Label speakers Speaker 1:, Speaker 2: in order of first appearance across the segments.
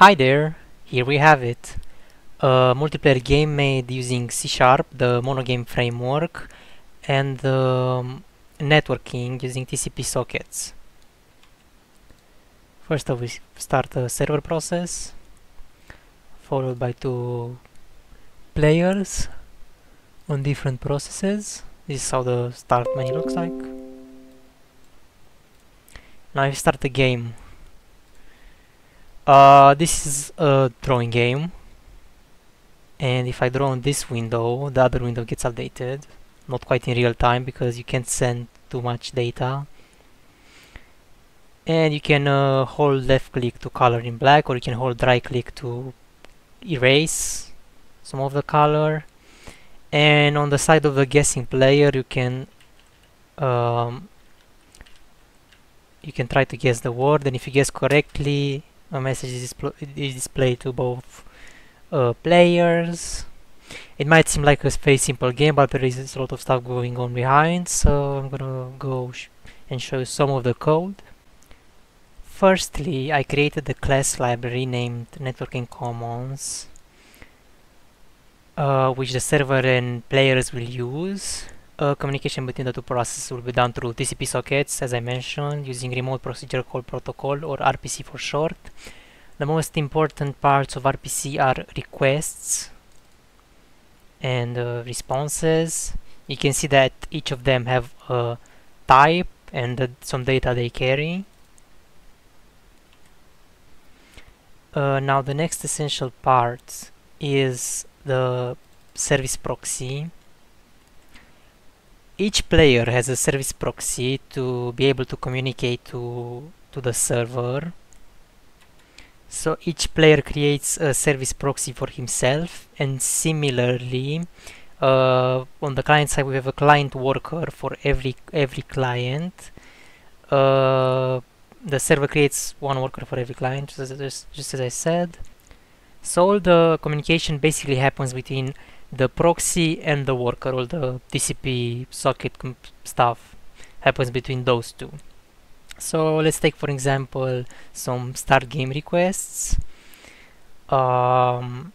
Speaker 1: Hi there, here we have it. A multiplayer game made using C Sharp, the monogame framework, and um, networking using TCP sockets. First of we start a server process, followed by two players on different processes. This is how the start menu looks like. Now you start the game, uh, this is a drawing game. And if I draw on this window the other window gets updated. Not quite in real time because you can't send too much data. And you can uh, hold left click to color in black or you can hold right click to erase some of the color. And on the side of the guessing player you can um, you can try to guess the word. And if you guess correctly a message is, is displayed to both uh, players. It might seem like a very simple game, but there is a lot of stuff going on behind, so I'm gonna go sh and show you some of the code. Firstly, I created a class library named Networking Commons, uh, which the server and players will use. Uh, communication between the two processes will be done through TCP sockets, as I mentioned, using Remote Procedure Call Protocol, or RPC for short. The most important parts of RPC are requests and uh, responses. You can see that each of them have a type and uh, some data they carry. Uh, now the next essential part is the service proxy each player has a service proxy to be able to communicate to, to the server. So each player creates a service proxy for himself and similarly uh, on the client side we have a client worker for every every client. Uh, the server creates one worker for every client just, just, just as I said. So all the communication basically happens between the proxy and the worker, all the TCP socket stuff happens between those two. So let's take for example some start game requests. Um,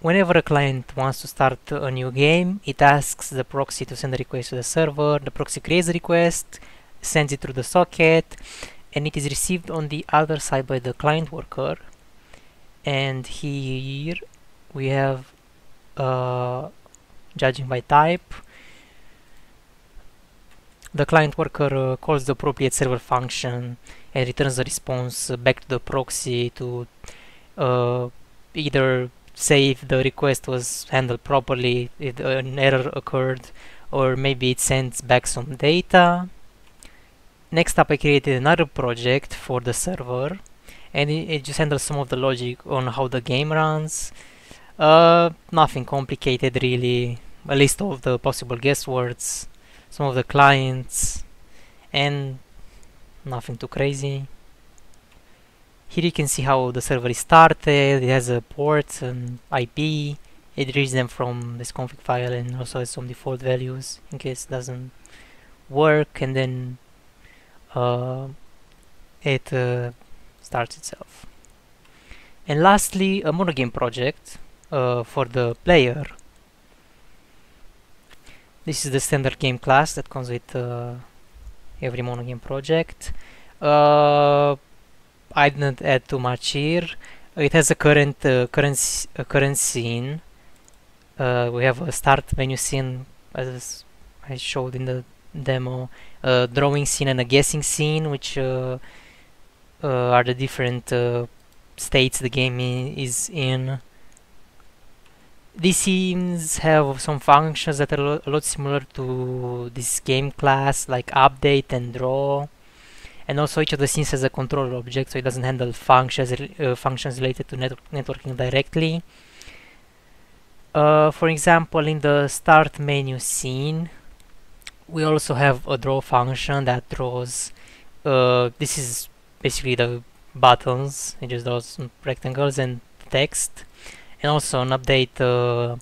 Speaker 1: whenever a client wants to start a new game, it asks the proxy to send a request to the server, the proxy creates a request, sends it through the socket, and it is received on the other side by the client worker. And here we have uh, judging by type. The client worker uh, calls the appropriate server function and returns the response back to the proxy to uh, either say if the request was handled properly, if an error occurred, or maybe it sends back some data. Next up I created another project for the server and it, it just handles some of the logic on how the game runs, uh, nothing complicated really. A list of the possible guess words, some of the clients, and nothing too crazy. Here you can see how the server is started, it has a port and IP, it reads them from this config file and also has some default values in case it doesn't work and then uh, it uh, starts itself. And lastly, a monogame project uh, for the player. This is the standard game class that comes with uh, every monogame project. Uh, I didn't add too much here. It has a current uh, current current scene. Uh, we have a start menu scene as I showed in the demo, a drawing scene and a guessing scene, which uh, are the different states the game is in. These scenes have some functions that are a lot similar to this game class, like update and draw. And also each of the scenes has a controller object, so it doesn't handle functions uh, functions related to net networking directly. Uh, for example, in the start menu scene, we also have a draw function that draws. Uh, this is basically the buttons. It just draws rectangles and text and also an update uh,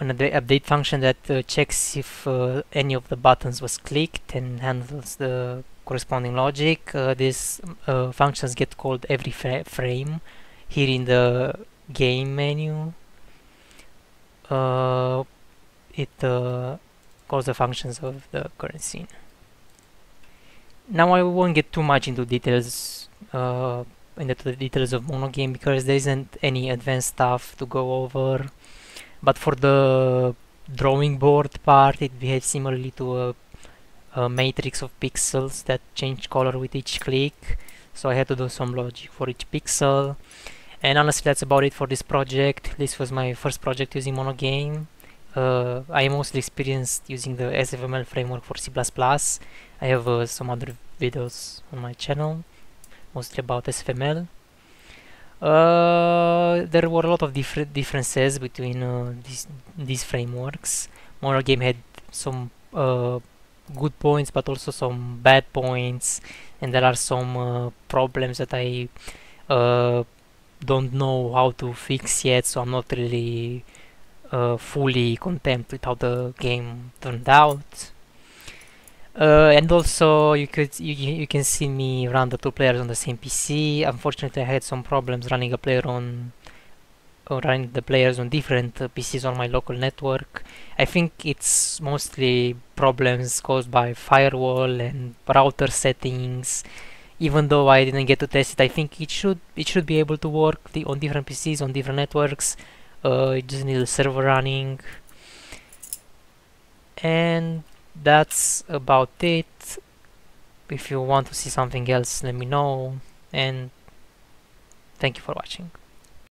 Speaker 1: an update function that uh, checks if uh, any of the buttons was clicked and handles the corresponding logic. Uh, these uh, functions get called every frame here in the game menu. Uh, it calls the functions of the current scene. Now I won't get too much into details uh, into the details of monogame because there isn't any advanced stuff to go over. But for the drawing board part, it behaves similarly to a, a matrix of pixels that change color with each click. So I had to do some logic for each pixel. And honestly, that's about it for this project. This was my first project using monogame. Uh, I mostly experienced using the SFML framework for C++. I have uh, some other videos on my channel, mostly about SFML. Uh, there were a lot of different differences between uh, these these frameworks. Monogame had some uh, good points, but also some bad points, and there are some uh, problems that I don't know how to fix yet. So I'm not really uh, fully content with how the game turned out. Uh, and also you could you, you can see me run the two players on the same PC. Unfortunately, I had some problems running a player on or running the players on different uh, PCs on my local network. I think it's mostly problems caused by firewall and router settings. Even though I didn't get to test it, I think it should it should be able to work the, on different PCs on different networks uh, you just needs a server running and that's about it. If you want to see something else let me know. And thank you for watching